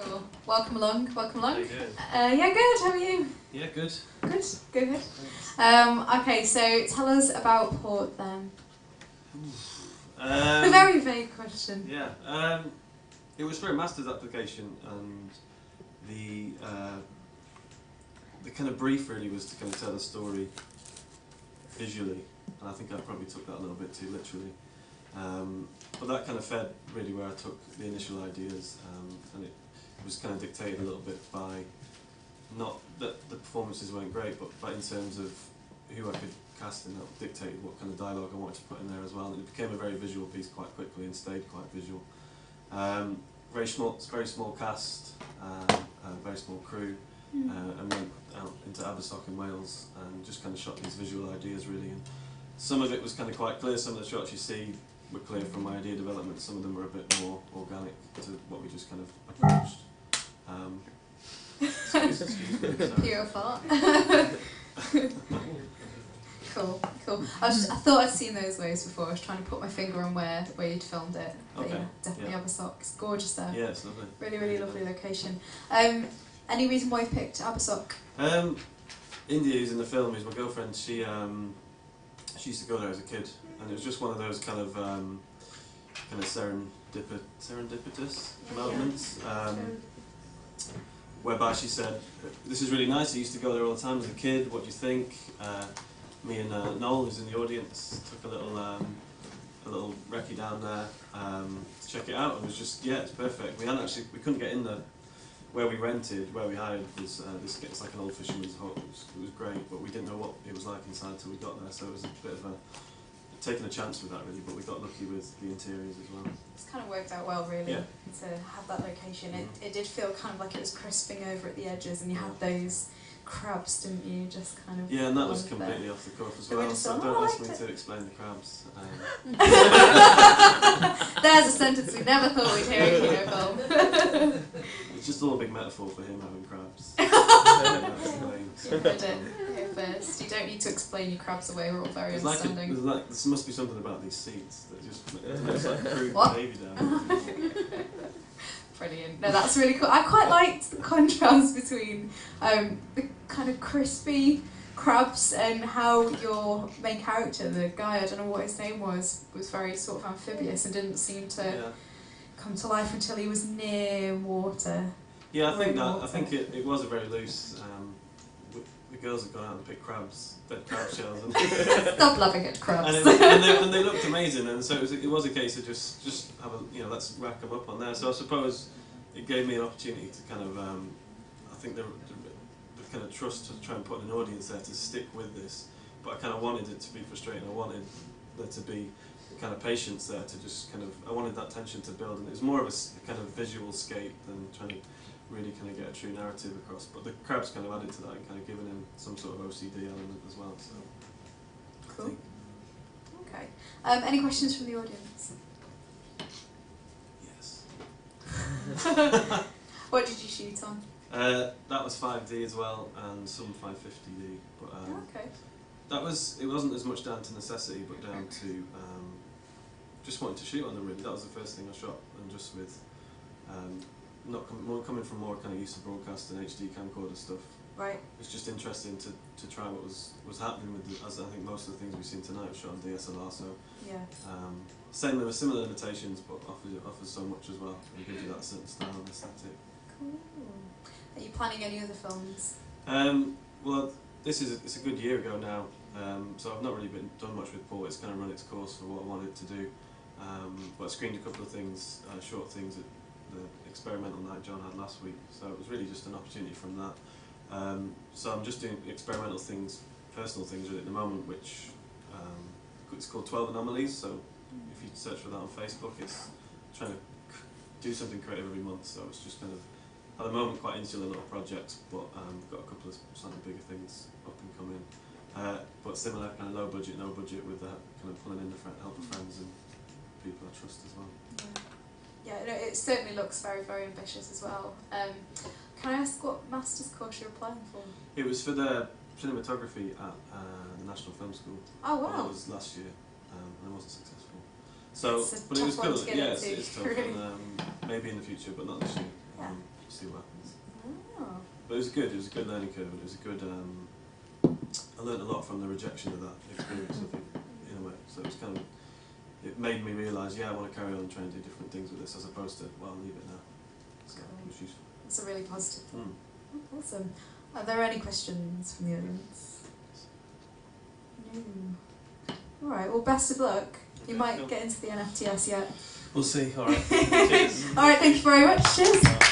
Cool. Welcome along. Welcome along. How you doing? Uh, yeah, good. How are you? Yeah, good. Good. Good. Good. Um, okay, so tell us about Port then. a Um, very vague question. yeah, um, it was for a master's application, and the uh, the kind of brief really was to kind of tell a story visually, and I think I probably took that a little bit too literally. Um, but that kind of fed really where I took the initial ideas, um, and it was kind of dictated a little bit by not that the performances weren't great, but, but in terms of who I could cast in that dictated what kind of dialogue I wanted to put in there as well. And it became a very visual piece quite quickly and stayed quite visual. Um, very small, very small cast, uh, very small crew, Hmm. uh, and went out into Abersoch in Wales and just kind of shot these visual ideas really. And some of it was kind of quite clear. Some of the shots you see were clear from my idea development. Some of them were a bit more organic to what we just kind of approached. Um, excuse, excuse me, sorry. Pure thought. cool, cool. I, was just, I thought I'd seen those waves before. I was trying to put my finger on where, where you'd filmed it. But Okay, yeah, definitely yeah. Abersoch. It's gorgeous there. Yeah, it's lovely. Really, really lovely location. Um, any reason why you picked Abersoch? Um, India, who's in the film, who's my girlfriend. She um, she used to go there as a kid, and it was just one of those kind of um, kind of serendipit, serendipitous moments. Um, whereby she said, "This is really nice. I used to go there all the time as a kid. What do you think?" Uh, me and uh, Noel, who's in the audience, took a little um, a little recce down there um, to check it out. It was just yeah, it's perfect. We hadn't actually we couldn't get in there. Where we rented, where we hired was uh, this. It's like an old fisherman's hut. It was, it was great, but we didn't know what it was like inside until we got there. So it was a bit of a taking a chance with that really. But we got lucky with the interiors as well. It's kind of worked out well, really, Yeah. to have that location. It, Mhm. it did feel kind of like it was crisping over at the edges, and you had those crabs, didn't you? Just kind of. Yeah, and that was along there. completely off the cuff as So well. So don't "Oh, ask me liked to explain the crabs. Um, There's a sentence we never thought we'd hear in Kinofilm. It's just all a big metaphor for him having crabs. You heard it here first. You don't need to explain your crabs away. We're all very There's like, a, understanding. there's like there must be something about these seats that just it makes like crude What? baby down. Brilliant. No, that's really cool. I quite liked the contrast between um, the kind of crispy crabs and how your main character, the guy, I don't know what his name was, was very sort of amphibious and didn't seem to Yeah, come to life until he was near water. Yeah I think that I think it, it was a very loose. Um, the girls had gone out and picked crabs, dead crab shells, and, Stop loving it, crabs. and, and, they, and they looked amazing. And so it was, it was a case of just just have a you know let's rack them up on there. So I suppose it gave me an opportunity to kind of um, I think the, the, the kind of trust to try and put an audience there to stick with this. But I kind of wanted it to be frustrating. I wanted there to be kind of patience there to just kind of I wanted that tension to build, and it was more of a kind of visual scape than trying to really kind of get a true narrative across. But the crabs kind of added to that and kind of given him some sort of OCD element as well. So Cool. Okay. Um, any questions from the audience? yes. What did you shoot on? Uh, that was 5D as well, and some 550D. But um, okay. that was it wasn't as much down to necessity, but down to um, just wanting to shoot on them. Really, that was the first thing I shot, and just with um, not com- more coming from more kind of used to broadcast and HD camcorder stuff. Right. It's just interesting to, to try what was was happening with the, as I think most of the things we've seen tonight were shot on DSLR. So Yeah. um, same with similar limitations, but offers offers so much as well. and gives you that certain style and aesthetic. Cool. Are you planning any other films? Um, well, this is a, it's a good year ago now, um, so I've not really been done much with Port. It's kind of run its course for what I wanted to do. Um, but I screened a couple of things, uh, short things at the experimental night John had last week. So it was really just an opportunity from that. Um, so I'm just doing experimental things, personal things really at the moment, which um, it's called Twelve Anomalies. So if you search for that on Facebook, it's trying to do something creative every month. So it's just kind of at the moment quite insular little projects, but um, got a couple of slightly bigger things up and coming. Uh, but similar kind of low budget, no budget with that kind of pulling in the help of friends and people I trust as well. Yeah, no, it certainly looks very, very ambitious as well. Um, can I ask what master's course you're applying for? It was for the cinematography at uh, the National Film School. Oh wow. was last year, um, and I wasn't successful. So, but it was cool. yeah, it's, it's tough, and um, maybe in the future, but not this year. Yeah. Um, see what happens. Oh. But it was good. It was a good learning curve, it was a good. Um, I learned a lot from the rejection of that experience. I think, in a way. So it was kind of. It made me realise, yeah, I want to carry on trying to do different things with this, as opposed to, well, leave it now. So it was useful. It's a really positive. Mm. Oh, Awesome. Are there any questions from the audience? No. All right. Well, best of luck. You Okay, might cool. get into the NFTS yet. We'll see. All right. Cheers. All right. Thank you very much. Cheers.